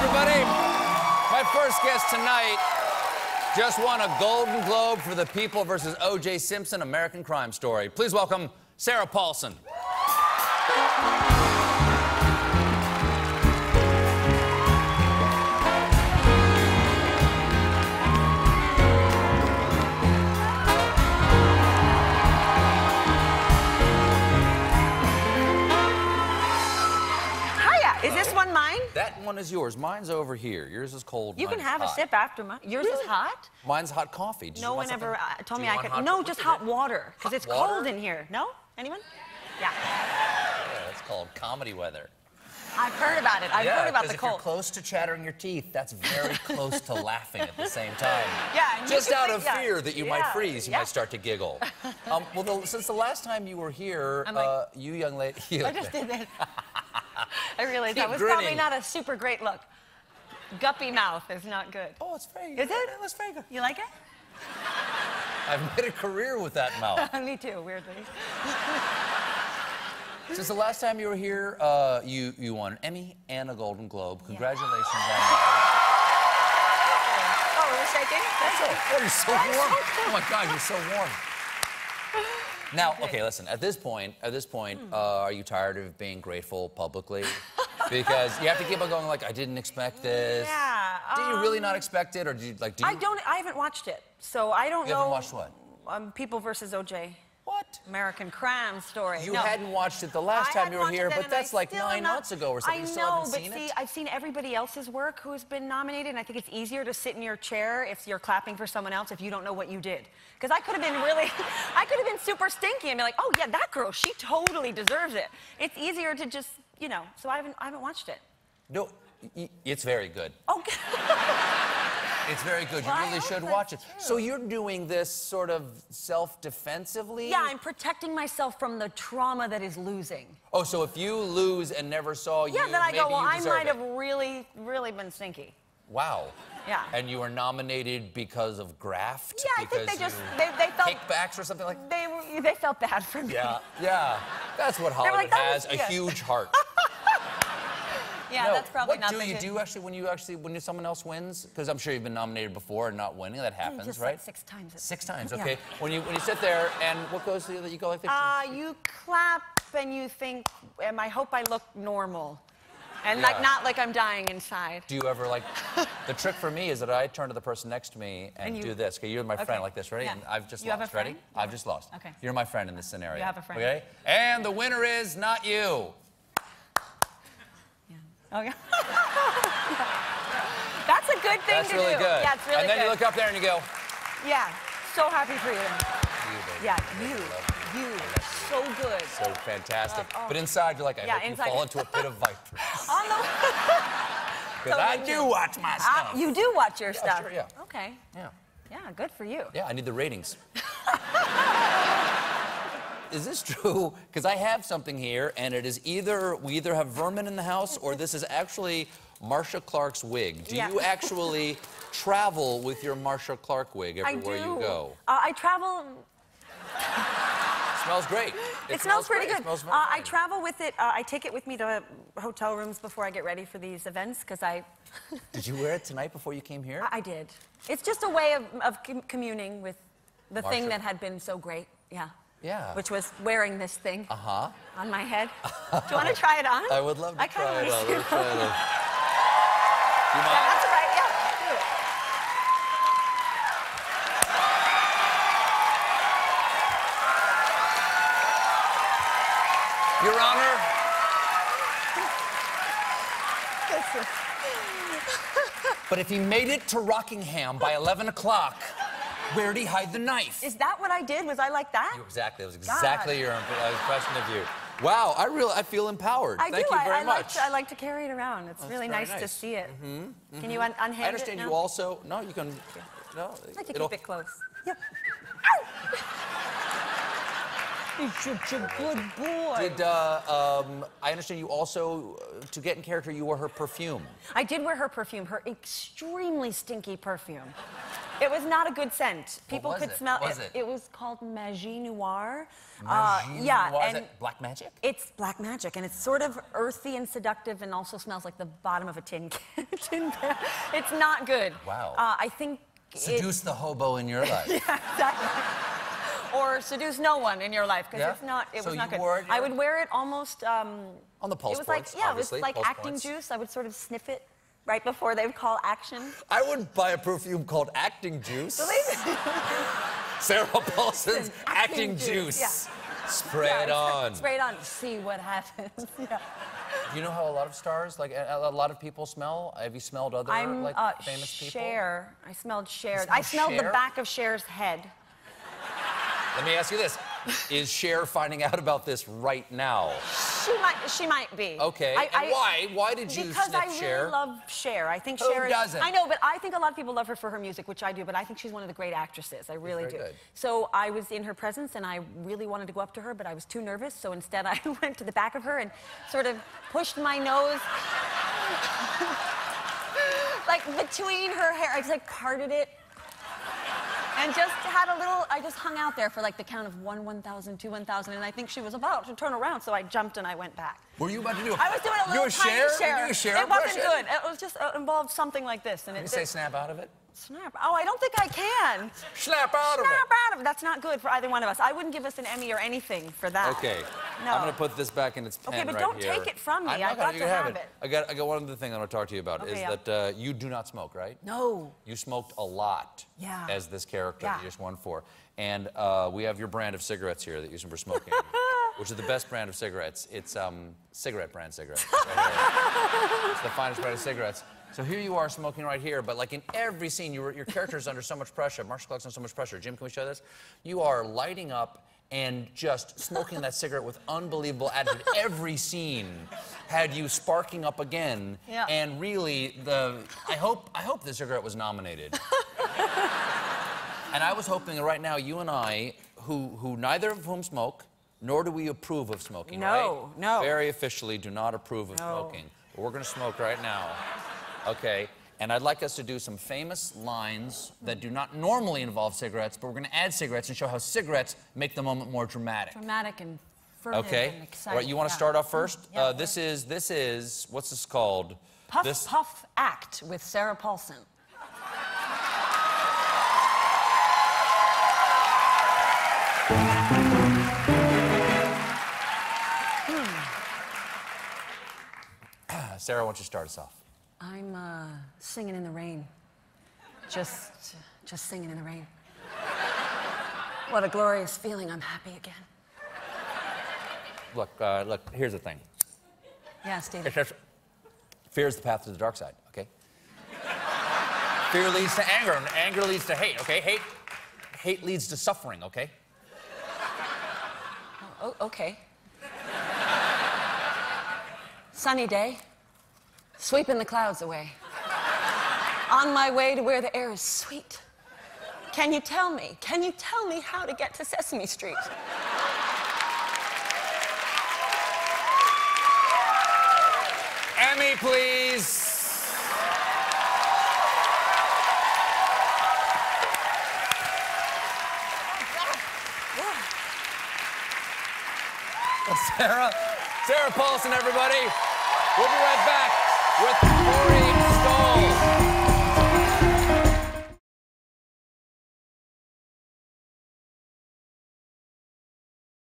everybody. My first guest tonight just won a Golden Globe for The People versus O.J. Simpson American Crime Story. Please welcome Sarah Paulson. One is yours. Mine's over here. Yours is cold. You can have a sip after mine. Yours is hot? Mine's hot coffee. Did No one ever uh, told Do me I could. No, just hot water. Because it's water? cold in here. No? Anyone? Yeah. Yeah, that's called comedy weather. I've heard about it. I've yeah, heard about the if cold. you're close to chattering your teeth, that's very close to laughing at the same time. Yeah, Just out of yeah, fear that you might freeze, you yeah. might start to giggle. Um, well, the, since the last time you were here, like- uh, you young lady, you, I just did this. I realized Keep that was probably not a super great look. Guppy mouth is not good. Oh, it's very. Is it? It's very good. You like it? I've made a career with that mouth. Me too, weirdly. Since the last time you were here, uh, you you won an Emmy and a Golden Globe. Congratulations on that. Oh, we're shaking? That's it. Oh, you're so warm. Oh my God, you're so warm. Now, okay, listen. At this point, at this point, uh, are you tired of being grateful publicly? Because you have to keep on going. Like, I didn't expect this. Yeah, Did you really not um, expect it, or did you like? Do you, I don't. I haven't watched it, so I don't You know. haven't watched what? Um, People versus OJ. What? American Crime Story. You No. hadn't watched it the last I time you were here, but that's like nine not- months ago or something. I you know, but seen see, it. I've seen everybody else's work who's been nominated, and I think it's easier to sit in your chair if you're clapping for someone else if you don't know what you did. Because I could have been really, I could have been super stinky and be like, oh yeah, that girl, she totally deserves it. It's easier to just, you know. So I haven't, I haven't watched it. No, y- it's very good. Oh, okay. It's very good. You Well, really should watch it. true. So you're doing this sort of self-defensively? yeah, I'm protecting myself from the trauma that is losing. Oh, so if you lose and never saw you, Yeah, then I go, well, I might it. have really, really been stinky. Wow. Yeah. And you were nominated because of graft? Yeah, I think they just, they, they felt, Kickbacks or something like they, they felt bad for me. Yeah, yeah. That's what Hollywood like, "That was has, a good." huge heart. Yeah, No, that's probably what not do the you do actually when you actually when someone else wins? Because I'm sure you've been nominated before and not winning. That happens, just right? like six times. Six times, Yeah. okay. When you when you sit there and what goes through that you go like this? Uh, you clap and you think, um, I hope I look normal. And like not like I'm dying inside. do you ever like the trick for me is that I turn to the person next to me and, And you- do this. Okay, you're my friend Okay. like this, ready? Yeah. And I've just You have a lost. Ready? I've just lost. Okay. You're my friend in this scenario. You have a friend. Okay? And the winner is not you. Oh yeah. That's a good thing That's to really do. good. Yeah, it's really and then good. you look up there and you go, Yeah, so happy for you. you, baby. Yeah, I you, love you, so good. So fantastic. Oh. But inside, you're like, I Yeah, hope you fall into a pit of vipers. On the, Because I Totally do watch my stuff. you do watch your stuff. sure, yeah. Okay. Yeah. Yeah, good for you. Yeah, I need the ratings. Is this true? Because I have something here, and it is either we either have vermin in the house, or this is actually Marcia Clark's wig. Do Yeah. you actually travel with your Marcia Clark wig I everywhere you go? Uh, I travel It smells great. It, smells, pretty great. good. It smells uh, I travel with it. Uh, I take it with me to hotel rooms before I get ready for these events because I, Did you wear it tonight before you came here? I did. It's just a way of, of com- communing with the thing that had been so great. Yeah. Yeah. Which was wearing this thing Uh huh. on my head. Do you want to try it on? I would love to I try it on. Let's try it on. You Yeah, mind? that's all right. Yeah. do it. Your Honor, but if he made it to Rockingham by 11 o'clock, where'd he hide the knife? Is that what I did? Was I like that? You- Exactly. That was exactly God. your imp- uh, impression of you. Wow, I really I feel empowered. I Thank do. you I, very I much. Like to, I like to carry it around. It's really very nice, to see it. Mm-hmm, can mm-hmm. you un- unhand I understand it you also. No, you can. No, I like to keep it close. Yeah. You're such a good boy. Did uh, um, I understand you also, uh, to get in character, you wore her perfume? I did wear her perfume, her extremely stinky perfume. It was not a good scent. People could it? smell was it? It was called Magie Noir. Magie Uh, yeah, Noir? Is and it black magic? it's black magic, and it's sort of earthy and seductive, and also smells like the bottom of a tin can. tin can. It's not good. Wow. Uh, I think. it- Seduce the hobo in your life. exactly. Or seduce no one in your life because Yeah? it's not. It So was not good. it I would wear it almost. Um, On the pulse It was points, like yeah, it was like pulse acting points. juice. I would sort of sniff it right before they would call action. I wouldn't buy a perfume called Acting Juice. Sarah Paulson's Acting, Acting Juice. Juice, yeah. Spray Yeah, it on. Spray it on. See what happens. yeah. You know how a lot of stars, like a, a lot of people, smell? Have you smelled other I'm like uh, famous people? Cher. I smelled Cher. I smelled Cher? the back of Cher's head. Let me ask you this: Is Cher finding out about this right now? She might. She might be. Okay. I, and I- why? Why did you Because I really Cher? love Cher. I think Who Cher. is- doesn't? I know, but I think a lot of people love her for her music, which I do. But I think she's one of the great actresses. I really do. good. So I was in her presence, and I really wanted to go up to her, but I was too nervous. So instead, I went to the back of her and sort of pushed my nose. like between her hair, I just like parted it and just had a little i just hung out there for like the count of one 1000 two 1000 and i think she was about to turn around so i jumped and i went back Were you about to do? i was doing a you little a tiny Cher? share You a Cher it wasn't impression? good it was just uh, involved something like this and Can it you say it- snap out of it? snap oh i don't think i can Snap out of it. snap out of it that's not good for either one of us i wouldn't give us an emmy or anything for that Okay. No I'm gonna put this back in its pen Okay, but right don't here. take it from me. I'm not I've gonna- got to can have it. it. I got. I got one other thing I want to talk to you about. Okay, is yeah. that uh, you do not smoke, right? no You smoked a lot Yeah. as this character that Yeah. you just won for. And uh, we have your brand of cigarettes here that you use for smoking, which is the best brand of cigarettes. It's um, cigarette brand cigarettes. right it's the finest brand of cigarettes. So here you are smoking right here, but like in every scene, you were, your character is under so much pressure. Marcia Clark's under so much pressure. Jim, can we show this? You are lighting up and just smoking that cigarette with unbelievable attitude. Every scene had you sparking up again. Yeah. And really, the I hope I hope the cigarette was nominated. And I was hoping that right now you and I, who, who neither of whom smoke, nor do we approve of smoking, No, right? no. Very officially do not approve of No. smoking. But we're going to smoke right now. Okay? And I'd like us to do some famous lines that do not normally involve cigarettes, but we're going to add cigarettes and show how cigarettes make the moment more dramatic. dramatic and fervent Okay? and All exciting right, you want to yeah. start off first? Yeah, uh, this is this is what's this called? Puff this Puff Act with Sarah Paulson. Sarah, why don't you start us off? Singing in the rain. Just, just singing in the rain. What a glorious feeling. I'm happy again. Look, uh, look. Here's the thing. Yeah, Steve. Fear is the path to the dark side, okay? fear leads to anger, and anger leads to hate, okay? Hate, hate leads to suffering, okay? Oh, okay. Sunny day, sweeping the clouds away. On my way to where the air is sweet. Can you tell me? Can you tell me how to get to Sesame Street? Emmy, please. Sarah, Sarah Paulson, everybody. We'll be right back with Corey Stoll.